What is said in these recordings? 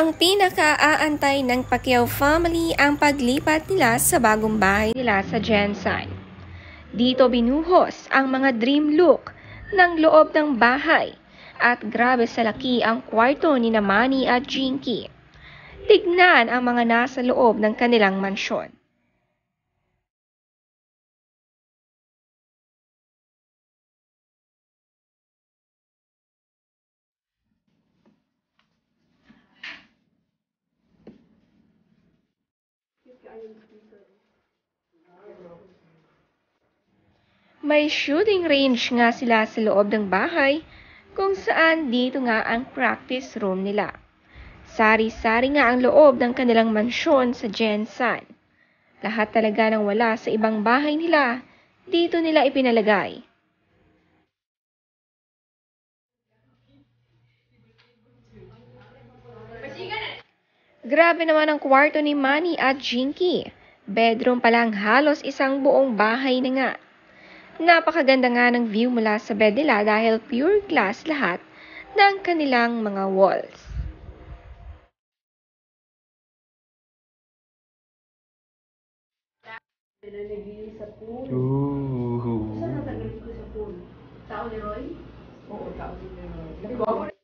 Ang pinaka-aantay ng Pacquiao family ang paglipat nila sa bagong bahay nila sa Jensen. Dito binuhos ang mga dream look ng loob ng bahay at grabe sa laki ang kwarto ni Namani at Jinky. Tignan ang mga nasa loob ng kanilang mansyon. May shooting range nga sila sa loob ng bahay kung saan dito nga ang practice room nila. Sari-sari nga ang loob ng kanilang mansyon sa Jensan. Lahat talaga ng wala sa ibang bahay nila, dito nila ipinalagay. Grabe naman ang kwarto ni Manny at Jinky. Bedroom pa lang halos isang buong bahay na nga. Napakaganda nga ng view mula sa bed nila dahil pure glass lahat ng kanilang mga walls. Ooh. Tao ni Roy? Oo, tao ni Roy.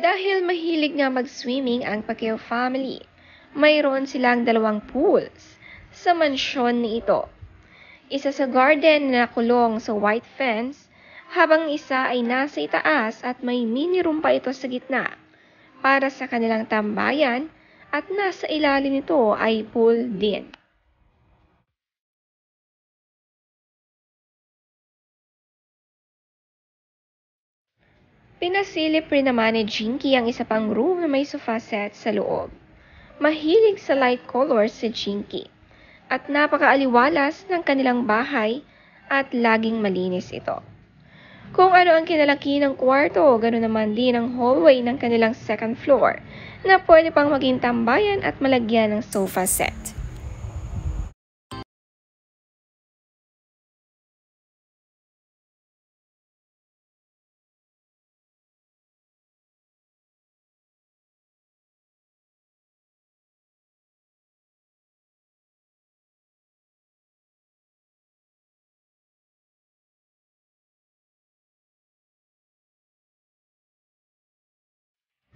Dahil mahilig nga mag-swimming ang Pacquiao family, mayroon silang dalawang pools sa mansyon ni ito. Isa sa garden na nakulong sa white fence, habang isa ay nasa itaas at may mini room pa ito sa gitna para sa kanilang tambayan at nasa ilalim nito ay pool din. Pinasilip rin naman ni Jinky ang isa pang room na may sofa set sa loob. Mahilig sa light colors si Jinky at napakaaliwalas ng kanilang bahay at laging malinis ito. Kung ano ang kinalaki ng kwarto, ganoon naman din ang hallway ng kanilang second floor na pwede pang maging tambayan at malagyan ng sofa set.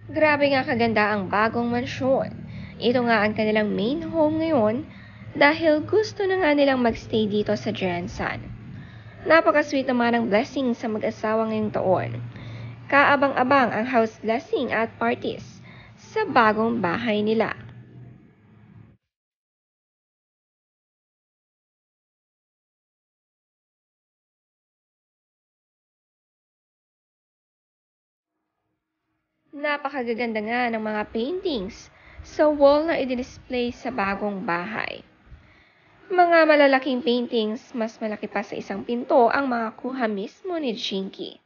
Grabe nga kaganda ang bagong mansyon. Ito nga ang kanilang main home ngayon dahil gusto na nga nilang magstay dito sa Jensan. Napaka-sweet naman ang blessing sa mag-asawa ngayong taon. Kaabang-abang ang house blessing at parties sa bagong bahay nila. Napakagaganda nga ng mga paintings sa wall na i-display sa bagong bahay. Mga malalaking paintings, mas malaki pa sa isang pinto ang mga kuha mismo ni Jinky.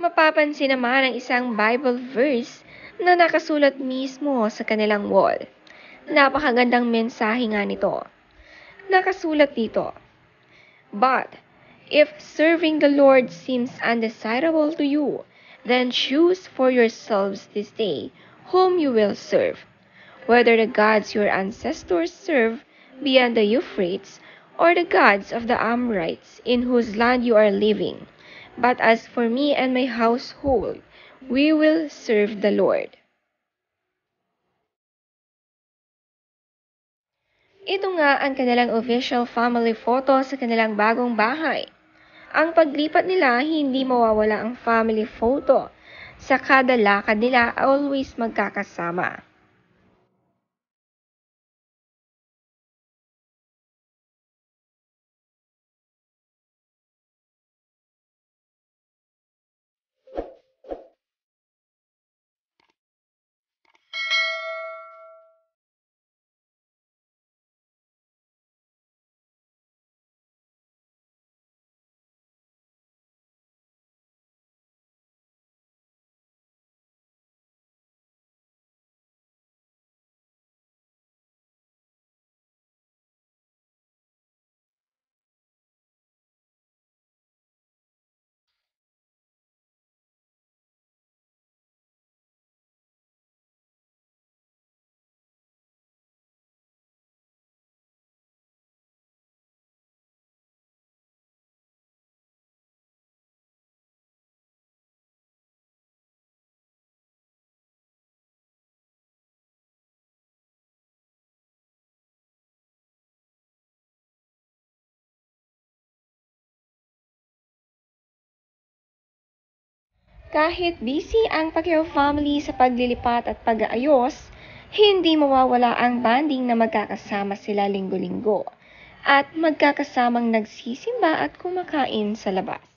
Mapapansin naman ang isang Bible verse na nakasulat mismo sa kanilang wall. Napakagandang mensahe nga nito. Nakasulat dito, But, if serving the Lord seems undesirable to you, then choose for yourselves this day whom you will serve, whether the gods your ancestors served beyond the Euphrates, or the gods of the Amorites in whose land you are living. But as for me and my household, we will serve the Lord. Ito nga ang kanilang official family photo sa kanilang bagong bahay. Ang paglipat nila, hindi mawawala ang family photo. Sa kada lakad nila, always magkakasama. Kahit busy ang Pacquiao family sa paglilipat at pag-aayos, hindi mawawala ang banding na magkakasama sila linggo-linggo at magkakasamang nagsisimba at kumakain sa labas.